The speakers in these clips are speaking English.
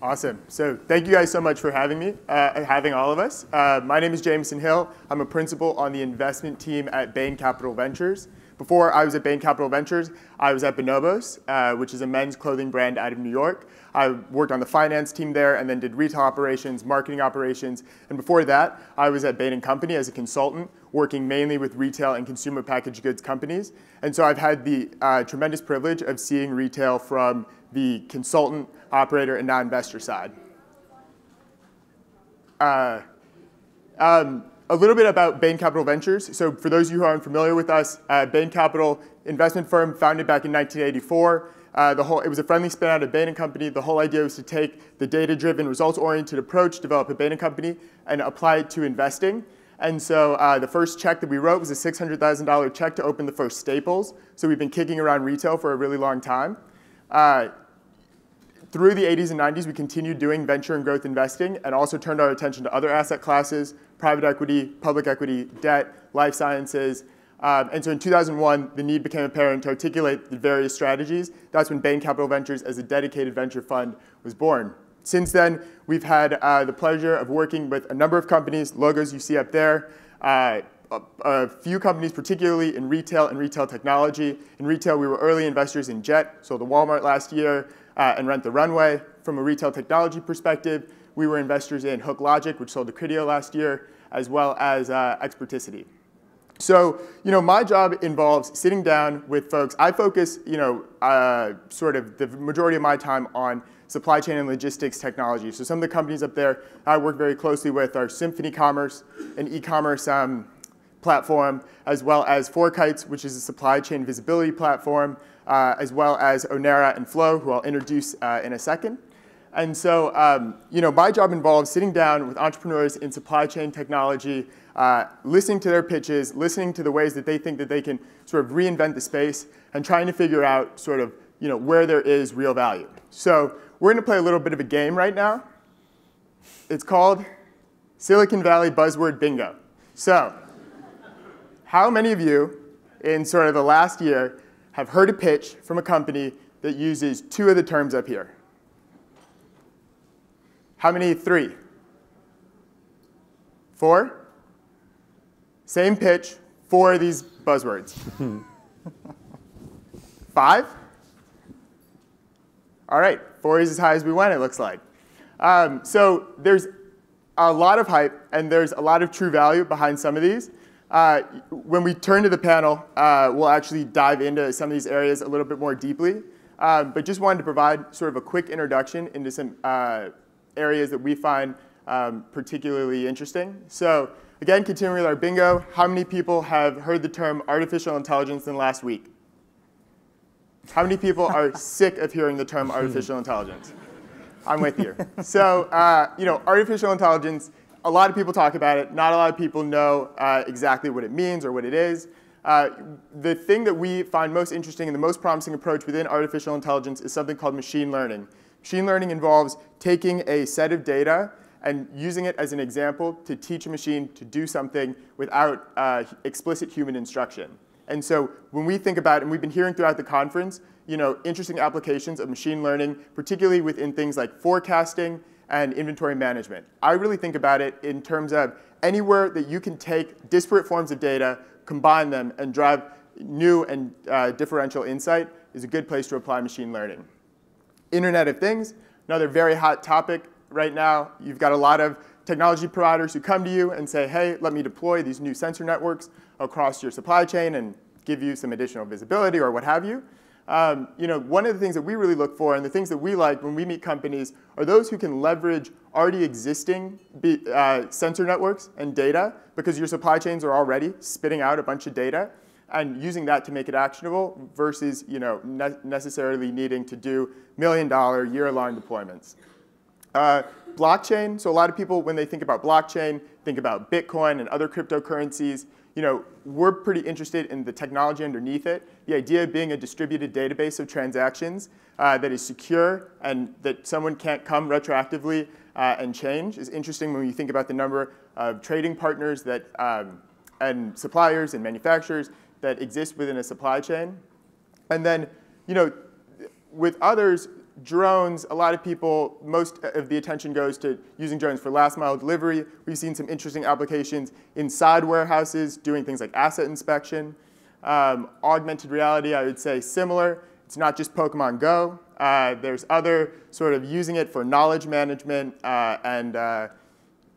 Awesome. So thank you guys so much for having me, uh, having all of us. Uh, my name is Jamison Hill. I'm a principal on the investment team at Bain Capital Ventures. Before I was at Bain Capital Ventures, I was at Bonobos, uh, which is a men's clothing brand out of New York. I worked on the finance team there and then did retail operations, marketing operations. And before that, I was at Bain & Company as a consultant, working mainly with retail and consumer packaged goods companies. And so I've had the uh, tremendous privilege of seeing retail from the consultant, operator, and now investor side. Uh, um, a little bit about Bain Capital Ventures. So for those of you who aren't familiar with us, uh, Bain Capital investment firm founded back in 1984. Uh, the whole, it was a friendly spin out of Bain & Company. The whole idea was to take the data-driven, results-oriented approach, develop a Bain & Company, and apply it to investing. And so uh, the first check that we wrote was a $600,000 check to open the first Staples. So we've been kicking around retail for a really long time. Through the 80s and 90s, we continued doing venture and growth investing and also turned our attention to other asset classes, private equity, public equity, debt, life sciences. Um, and so in 2001, the need became apparent to articulate the various strategies. That's when Bain Capital Ventures, as a dedicated venture fund, was born. Since then, we've had uh, the pleasure of working with a number of companies, logos you see up there, uh, a, a, few companies, particularly in retail and retail technology. In retail, we were early investors in Jet, sold to Walmart last year, uh, and Rent the Runway. From a retail technology perspective, we were investors in HookLogic, which sold to Criteo last year, as well as uh, Experticity. So, you know, my job involves sitting down with folks. I focus, you know, uh, sort of the majority of my time on supply chain and logistics technology. So some of the companies up there I work very closely with are Symphony Commerce, an e-commerce um, platform, as well as FourKites, which is a supply chain visibility platform, uh, as well as Onera and Flow, who I'll introduce uh, in a second. And so, um, you know, my job involves sitting down with entrepreneurs in supply chain technology, uh, listening to their pitches, listening to the ways that they think that they can sort of reinvent the space, and trying to figure out sort of, you know, where there is real value. So we're going to play a little bit of a game right now. It's called Silicon Valley Buzzword Bingo. So, how many of you in sort of the last year have heard a pitch from a company that uses two of the terms up here? How many? Three? Four? Same pitch, four of these buzzwords. Five? All right, four is as high as we went, it looks like. Um, so there's a lot of hype, and there's a lot of true value behind some of these. Uh, when we turn to the panel, uh, we'll actually dive into some of these areas a little bit more deeply. Um, but just wanted to provide sort of a quick introduction into some uh, areas that we find um, particularly interesting. So again, continuing with our bingo, how many people have heard the term artificial intelligence in the last week? How many people are sick of hearing the term artificial intelligence? I'm with you. So, uh, you know, artificial intelligence, a lot of people talk about it. Not a lot of people know uh, exactly what it means or what it is. Uh, the thing that we find most interesting and the most promising approach within artificial intelligence is something called machine learning. Machine learning involves taking a set of data and using it as an example to teach a machine to do something without uh, explicit human instruction. And so when we think about, and we've been hearing throughout the conference, you know, interesting applications of machine learning, particularly within things like forecasting and inventory management. I really think about it in terms of anywhere that you can take disparate forms of data, combine them, and drive new and uh, differential insight is a good place to apply machine learning. Internet of Things, another very hot topic right now. You've got a lot of technology providers who come to you and say, hey, let me deploy these new sensor networks across your supply chain and give you some additional visibility or what have you. Um, you know, one of the things that we really look for and the things that we like when we meet companies are those who can leverage already existing uh, sensor networks and data because your supply chains are already spitting out a bunch of data and using that to make it actionable versus you know, ne necessarily needing to do million dollar, year long deployments. Uh, blockchain, so a lot of people, when they think about blockchain, think about Bitcoin and other cryptocurrencies. You know, we're pretty interested in the technology underneath it. The idea of being a distributed database of transactions uh, that is secure and that someone can't come retroactively uh, and change is interesting when you think about the number of trading partners that, um, and suppliers and manufacturers that exist within a supply chain. And then, you know, with others, drones, a lot of people, most of the attention goes to using drones for last mile delivery. We've seen some interesting applications inside warehouses, doing things like asset inspection. Um, augmented reality, I would say similar. It's not just Pokemon Go. Uh, there's other sort of using it for knowledge management uh, and uh,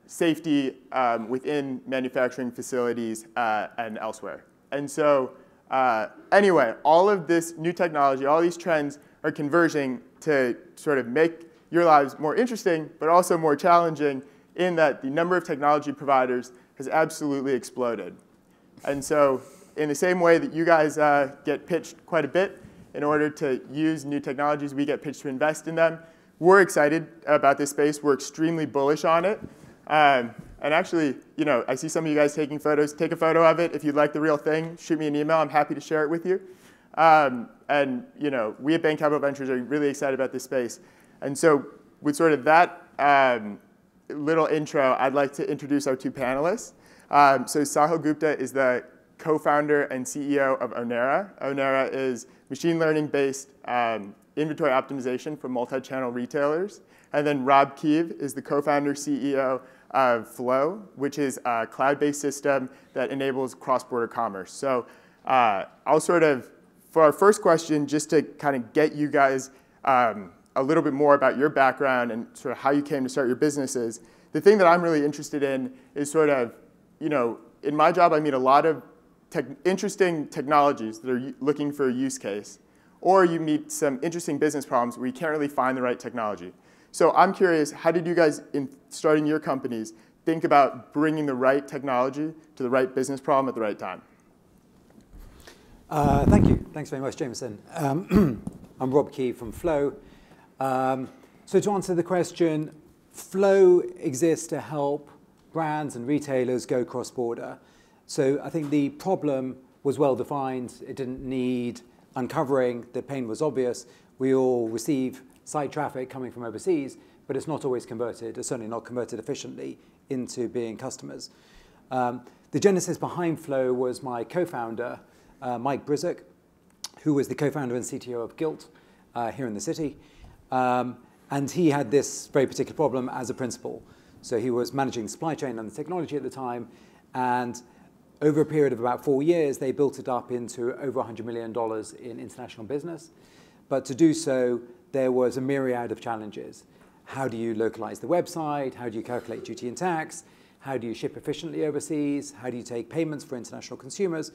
safety um, within manufacturing facilities uh, and elsewhere. And so uh, anyway, all of this new technology, all these trends are converging to sort of make your lives more interesting, but also more challenging in that the number of technology providers has absolutely exploded. And so in the same way that you guys uh, get pitched quite a bit in order to use new technologies, we get pitched to invest in them. We're excited about this space. We're extremely bullish on it. Um, and actually, you know, I see some of you guys taking photos. Take a photo of it. If you'd like the real thing, shoot me an email. I'm happy to share it with you. Um, and you know, we at Bain Capital Ventures are really excited about this space. And so with sort of that um, little intro, I'd like to introduce our two panelists. Um, so Sahil Gupta is the co-founder and CEO of Onera. Onera is machine learning-based um, inventory optimization for multi-channel retailers. And then Rob Keve is the co-founder, CEO of Flow, which is a cloud-based system that enables cross-border commerce. So uh, I'll sort of for our first question, just to kind of get you guys um, a little bit more about your background and sort of how you came to start your businesses, the thing that I'm really interested in is sort of, you know, in my job, I meet a lot of te interesting technologies that are looking for a use case, or you meet some interesting business problems where you can't really find the right technology. So I'm curious, how did you guys, in starting your companies, think about bringing the right technology to the right business problem at the right time? Uh, thank you. Thanks very much, Jamison. Um, I'm Rob Keve from Flow. Um, so to answer the question, Flow exists to help brands and retailers go cross-border. So I think the problem was well defined. It didn't need uncovering. The pain was obvious. We all receive site traffic coming from overseas, but it's not always converted, it's certainly not converted efficiently into being customers. Um, the genesis behind Flow was my co-founder, uh, Mike Bryzek, who was the co-founder and CTO of Gilt uh, here in the city. Um, and he had this very particular problem as a principal. So he was managing supply chain and the technology at the time. And over a period of about four years, they built it up into over $100 million in international business. But to do so, there was a myriad of challenges. How do you localize the website? How do you calculate duty and tax? How do you ship efficiently overseas? How do you take payments for international consumers?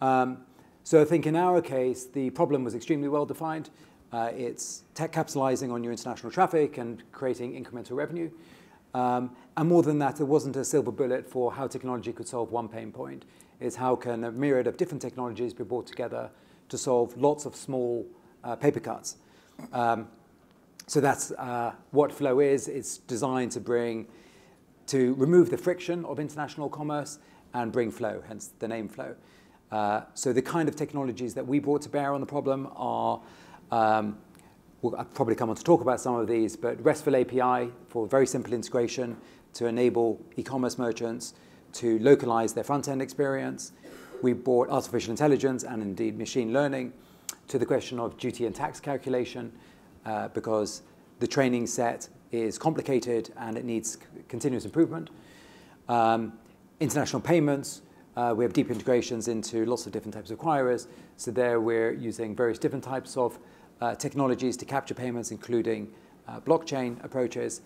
Um, so I think in our case, the problem was extremely well defined. Uh, it's tech capitalizing on your international traffic and creating incremental revenue. Um, and more than that, there wasn't a silver bullet for how technology could solve one pain point. It's how can a myriad of different technologies be brought together to solve lots of small uh, paper cuts. Um, so that's uh, what Flow is. It's designed to bring, to remove the friction of international commerce and bring flow, hence the name Flow. Uh, so the kind of technologies that we brought to bear on the problem are, um, we'll I'll probably come on to talk about some of these, but RESTful API for very simple integration to enable e-commerce merchants to localize their front-end experience. We brought artificial intelligence and indeed machine learning to the question of duty and tax calculation uh, because the training set is complicated and it needs continuous improvement. Um, international payments, uh, we have deep integrations into lots of different types of acquirers. So there we're using various different types of uh, technologies to capture payments, including uh, blockchain approaches.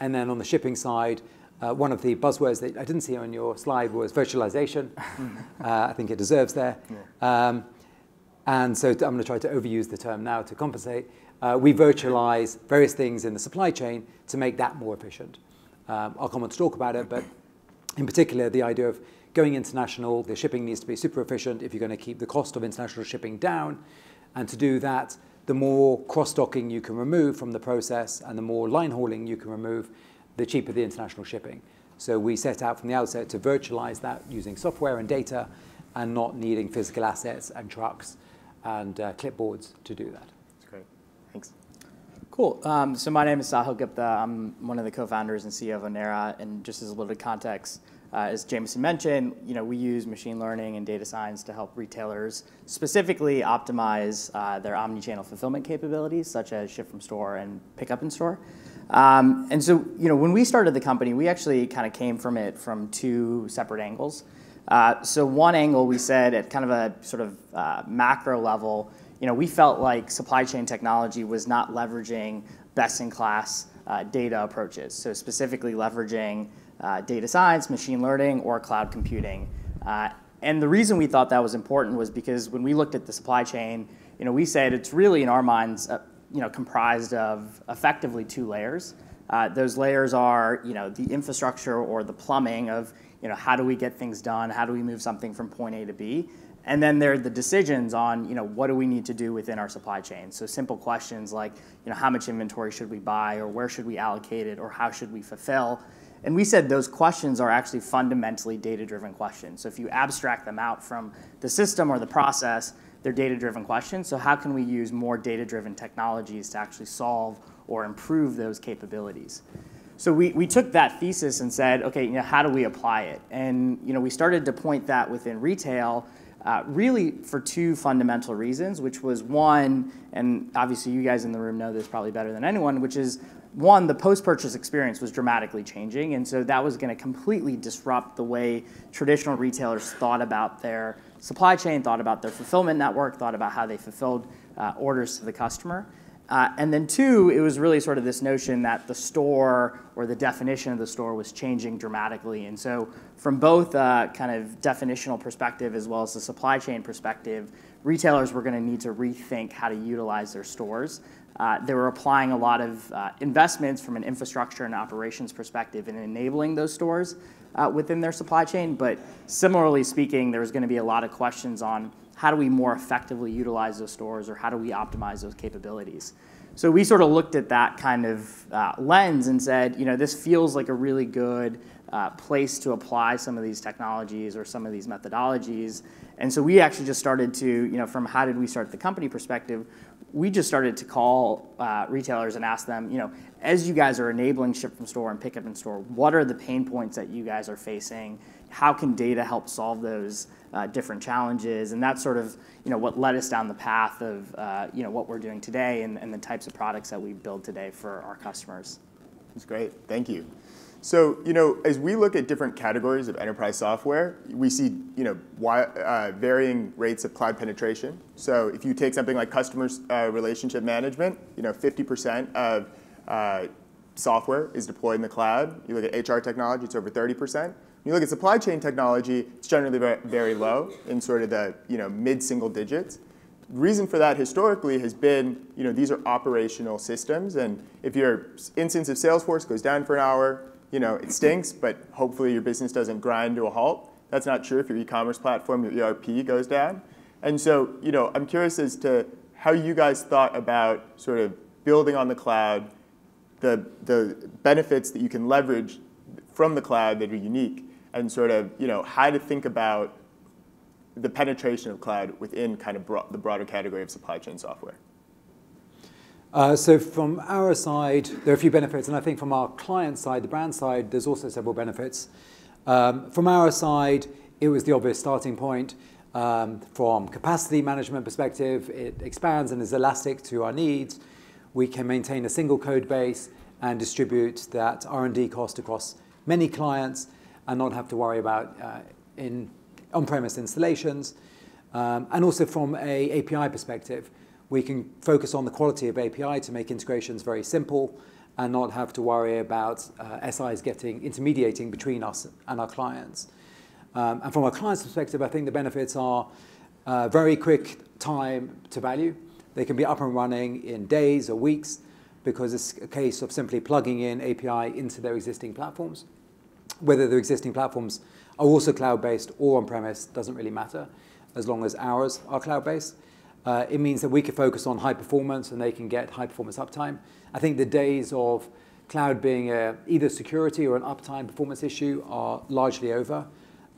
And then on the shipping side, uh, one of the buzzwords that I didn't see on your slide was virtualization. Uh, I think it deserves there. Yeah. Um, and so I'm going to try to overuse the term now to compensate. Uh, we virtualize various things in the supply chain to make that more efficient. Um, I'll come on to talk about it, but in particular, the idea of going international, the shipping needs to be super efficient if you're going to keep the cost of international shipping down. And to do that, the more cross-docking you can remove from the process and the more line hauling you can remove, the cheaper the international shipping. So we set out from the outset to virtualize that using software and data and not needing physical assets and trucks and uh, clipboards to do that. That's great. Thanks. Cool. Um, so my name is Sahil Gupta. I'm one of the co-founders and CEO of Onera. And just as a little context, Uh, as Jamison mentioned, you know, we use machine learning and data science to help retailers specifically optimize uh, their omni-channel fulfillment capabilities, such as ship from store and pickup in store. Um, and so, you know, when we started the company, we actually kind of came from it from two separate angles. Uh, so one angle, we said at kind of a sort of macro level, you know, we felt like supply chain technology was not leveraging best-in-class data approaches, so specifically leveraging Uh, data science, machine learning, or cloud computing. Uh, and the reason we thought that was important was because when we looked at the supply chain, you know, we said it's really, in our minds, uh, you know, comprised of effectively two layers. Those layers are, you know, the infrastructure or the plumbing of, you know, how do we get things done? How do we move something from point A to B? And then there are the decisions on, you know, what do we need to do within our supply chain? So simple questions like, you know, how much inventory should we buy, or where should we allocate it, or how should we fulfill? And we said those questions are actually fundamentally data-driven questions. So if you abstract them out from the system or the process, they're data-driven questions. So how can we use more data-driven technologies to actually solve or improve those capabilities? So we we took that thesis and said, "Okay, you know, how do we apply it?" And, you know, we started to point that within retail, uh, really for two fundamental reasons, which was, one, and obviously, you guys in the room know this probably better than anyone, which is, one, the post-purchase experience was dramatically changing, and so that was gonna completely disrupt the way traditional retailers thought about their supply chain, thought about their fulfillment network, thought about how they fulfilled uh, orders to the customer. Uh, and then, two, it was really sort of this notion that the store or the definition of the store was changing dramatically. And so from both a kind of definitional perspective as well as the supply chain perspective, retailers were gonna need to rethink how to utilize their stores. Uh, they were applying a lot of uh, investments from an infrastructure and operations perspective in enabling those stores uh, within their supply chain. But similarly speaking, there was gonna be a lot of questions on: how do we more effectively utilize those stores, or how do we optimize those capabilities? So we sort of looked at that kind of lens and said, "You know, this feels like a really good place to apply some of these technologies or some of these methodologies." And so we actually just started to, you know, from how did we start the company perspective, we just started to call uh, retailers and ask them, "You know, as you guys are enabling ship from store and pickup in store, what are the pain points that you guys are facing? How can data help solve those uh, different challenges?" And that's sort of, you know, what led us down the path of, uh, you know, what we're doing today and the types of products that we build today for our customers. That's great. Thank you. So, you know, as we look at different categories of enterprise software, we see, you know, uh, varying rates of cloud penetration. So if you take something like customer uh, relationship management, you know, 50% of uh, software is deployed in the cloud. You look at HR technology, it's over 30%. You look at supply chain technology, it's generally very, low, in sort of the, you know, mid-single digits. Reason for that historically has been, you know, these are operational systems, and if your instance of Salesforce goes down for an hour, you know, it stinks, but hopefully your business doesn't grind to a halt. That's not true if your e-commerce platform, your ERP goes down. And so, you know, I'm curious as to how you guys thought about sort of building on the cloud, the the benefits that you can leverage from the cloud that are unique, and sort of, you know, how to think about the penetration of cloud within kind of the broader category of supply chain software. Uh, so from our side, there are a few benefits, and I think from our client side, the brand side, there's also several benefits. Um, from our side, it was the obvious starting point. Um, from capacity management perspective, it expands and is elastic to our needs. We can maintain a single code base and distribute that R&D cost across many clients and not have to worry about uh, in on-premise installations. Um, and also from an API perspective, we can focus on the quality of API to make integrations very simple and not have to worry about uh, SIs getting intermediating between us and our clients. Um, and from a client's perspective, I think the benefits are uh, very quick time to value. They can be up and running in days or weeks because it's a case of simply plugging in API into their existing platforms. Whether their existing platforms are also cloud-based or on-premise doesn't really matter, as long as ours are cloud-based. Uh, it means that we can focus on high performance, and they can get high-performance uptime. I think the days of cloud being either security or an uptime performance issue are largely over.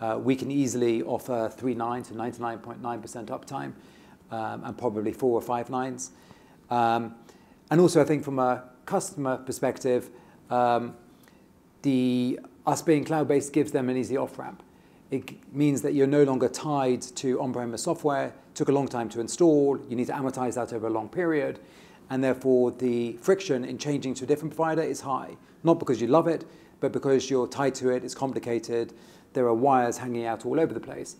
Uh, we can easily offer three nines to 99.9% uptime, um, and probably four or five nines. Um, and also, I think from a customer perspective, um, the us being cloud-based gives them an easy off-ramp. It means that you're no longer tied to on-premise software. Took a long time to install. You need to amortize that over a long period. And therefore, the friction in changing to a different provider is high. Not because you love it, but because you're tied to it, it's complicated, there are wires hanging out all over the place.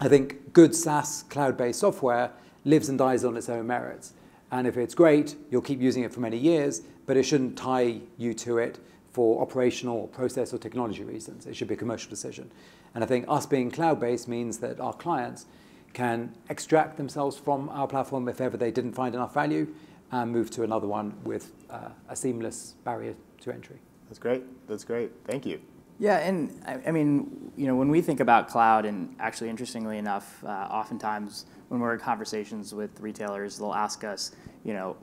I think good SaaS cloud-based software lives and dies on its own merits. And if it's great, you'll keep using it for many years, but it shouldn't tie you to it for operational process or technology reasons. It should be a commercial decision. And I think us being cloud-based means that our clients can extract themselves from our platform if ever they didn't find enough value and move to another one with uh, a seamless barrier to entry. That's great. That's great. Thank you. Yeah, and I, I, mean, you know, when we think about cloud, and actually, interestingly enough, uh, oftentimes when we're in conversations with retailers, they'll ask us, you know,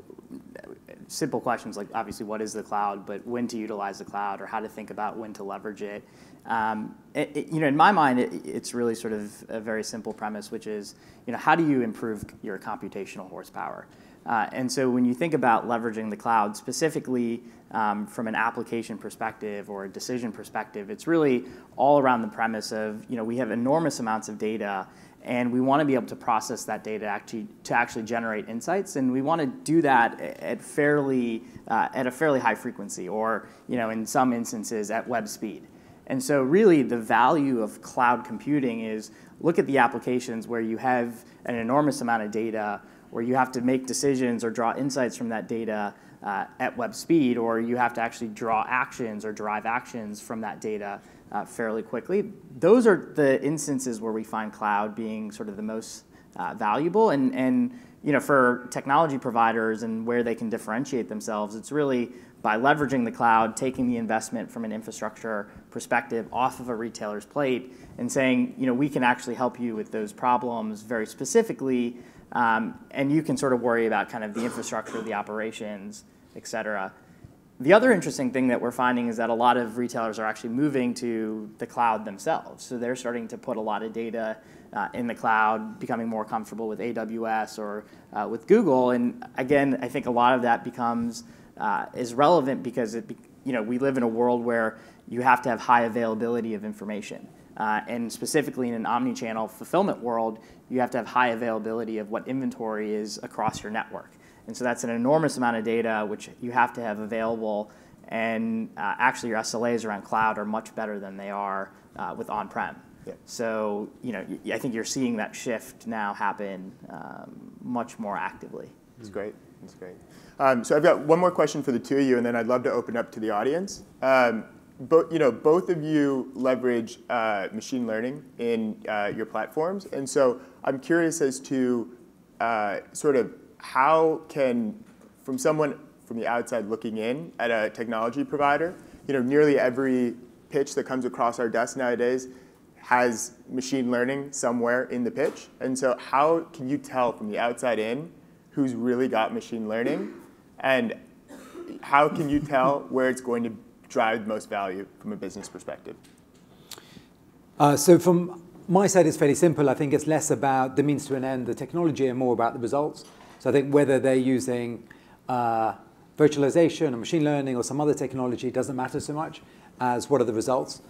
simple questions like obviously what is the cloud, but when to utilize the cloud, or how to think about when to leverage it. Um, it, it you know, in my mind, it, it's really sort of a very simple premise, which is, you know, how do you improve your computational horsepower? Uh, and so when you think about leveraging the cloud, specifically um, from an application perspective or a decision perspective, it's really all around the premise of, you know, we have enormous amounts of data and we want to be able to process that data actually, to actually generate insights and we want to do that at fairly uh, at a fairly high frequency or you know in some instances at web speed and so really the value of cloud computing is look at the applications where you have an enormous amount of data where you have to make decisions or draw insights from that data uh, at web speed, or you have to actually draw actions or derive actions from that data uh, fairly quickly. Those are the instances where we find cloud being sort of the most uh, valuable. And, and you know, for technology providers and where they can differentiate themselves, it's really by leveraging the cloud, taking the investment from an infrastructure perspective off of a retailer's plate and saying, you know, we can actually help you with those problems very specifically um, and you can sort of worry about kind of the infrastructure, the operations, et cetera. The other interesting thing that we're finding is that a lot of retailers are actually moving to the cloud themselves. So they're starting to put a lot of data uh, in the cloud, becoming more comfortable with AWS or uh, with Google. And again, I think a lot of that becomes uh, is relevant because it, you know, we live in a world where you have to have high availability of information. Uh, and specifically in an omni-channel fulfillment world, you have to have high availability of what inventory is across your network. And so that's an enormous amount of data which you have to have available. And uh, actually, your SLAs around cloud are much better than they are uh, with on-prem. Yeah. So, you know, I think you're seeing that shift now happen um, much more actively. That's great. That's great. Um, so I've got one more question for the two of you, and then I'd love to open up to the audience. Um, bo- you know, both of you leverage uh, machine learning in uh, your platforms, and so I'm curious as to uh, sort of how can, from someone from the outside looking in at a technology provider, you know, nearly every pitch that comes across our desk nowadays has machine learning somewhere in the pitch, and so how can you tell from the outside in who's really got machine learning, and how can you tell where it's going to drive the most value from a business perspective? Uh, so from my side, it's fairly simple. I think it's less about the means to an end, the technology, and more about the results. So I think whether they're using uh, virtualization or machine learning or some other technology doesn't matter so much as what are the results.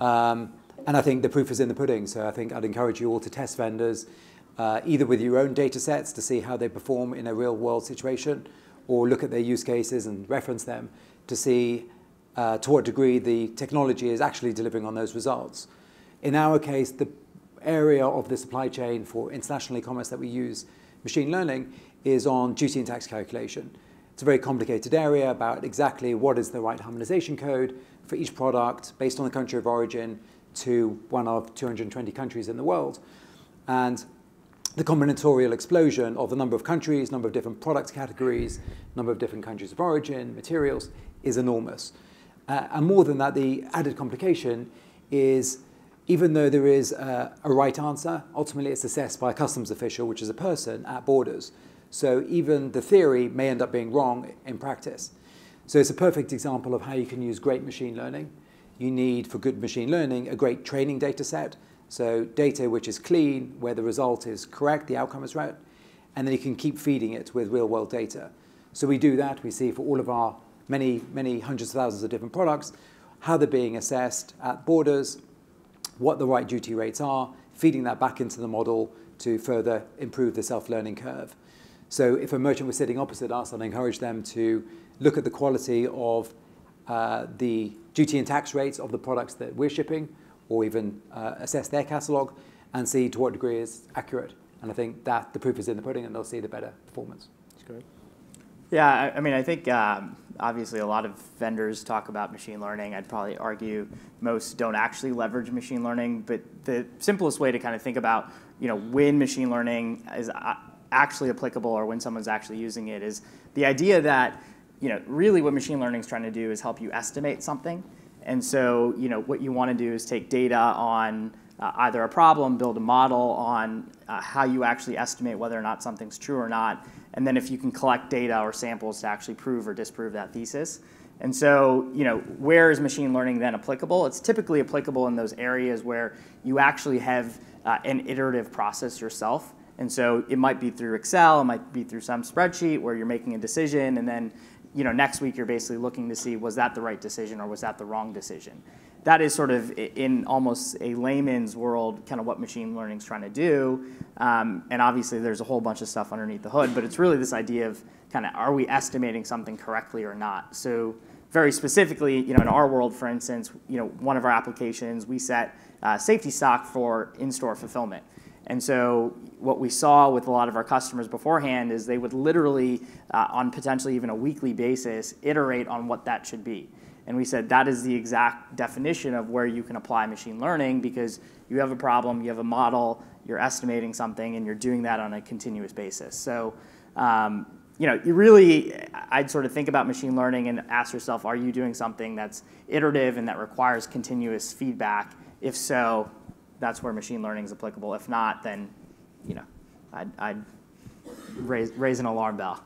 Um, and I think the proof is in the pudding. So I think I'd encourage you all to test vendors, uh, either with your own data sets to see how they perform in a real world situation, or look at their use cases and reference them to see uh, to what degree the technology is actually delivering on those results. In our case, the area of the supply chain for international e-commerce that we use machine learning is on duty and tax calculation. It's a very complicated area about exactly what is the right harmonization code for each product based on the country of origin to one of 220 countries in the world. And the combinatorial explosion of the number of countries, number of different product categories, number of different countries of origin, materials, is enormous. Uh, and more than that, the added complication is even though there is a, a, right answer, ultimately it's assessed by a customs official, which is a person at borders. So even the theory may end up being wrong in practice. So it's a perfect example of how you can use great machine learning. You need, for good machine learning, a great training data set. So data which is clean, where the result is correct, the outcome is right, and then you can keep feeding it with real world data. So we do that. We see for all of our many, many hundreds of thousands of different products, how they're being assessed at borders, what the right duty rates are, feeding that back into the model to further improve the self-learning curve. So if a merchant was sitting opposite us, I'd encourage them to look at the quality of uh, the duty and tax rates of the products that we're shipping, or even uh, assess their catalog and see to what degree it's accurate. And I think that the proof is in the pudding, and they'll see the better performance. That's great. Yeah, I, mean, I think um, obviously a lot of vendors talk about machine learning. I'd probably argue most don't actually leverage machine learning, but the simplest way to kind of think about, you know, when machine learning is actually applicable or when someone's actually using it is the idea that, you know, really what machine learning is trying to do is help you estimate something. And so, you know, what you want to do is take data on uh, either a problem, build a model on uh, how you actually estimate whether or not something's true or not, and then if you can collect data or samples to actually prove or disprove that thesis. And so, you know, where is machine learning then applicable? It's typically applicable in those areas where you actually have uh, an iterative process yourself. And so it might be through Excel, it might be through some spreadsheet where you're making a decision, and then, you know, next week you're basically looking to see was that the right decision or was that the wrong decision that is sort of in almost a layman's world kind of what machine learning is trying to do. Um, and obviously there's a whole bunch of stuff underneath the hood, but it's really this idea of kind of are we estimating something correctly or not? So very specifically, you know, in our world, for instance, you know, one of our applications, we set uh, safety stock for in-store fulfillment. And so what we saw with a lot of our customers beforehand is they would literally, uh, on potentially even a weekly basis, iterate on what that should be. And we said that is the exact definition of where you can apply machine learning because you have a problem, you have a model, you're estimating something, and you're doing that on a continuous basis. So, um, you know, you really, I'd sort of think about machine learning and ask yourself, are you doing something that's iterative and that requires continuous feedback? If so, that's where machine learning is applicable. If not, then, you know, I'd, I'd raise, raise an alarm bell.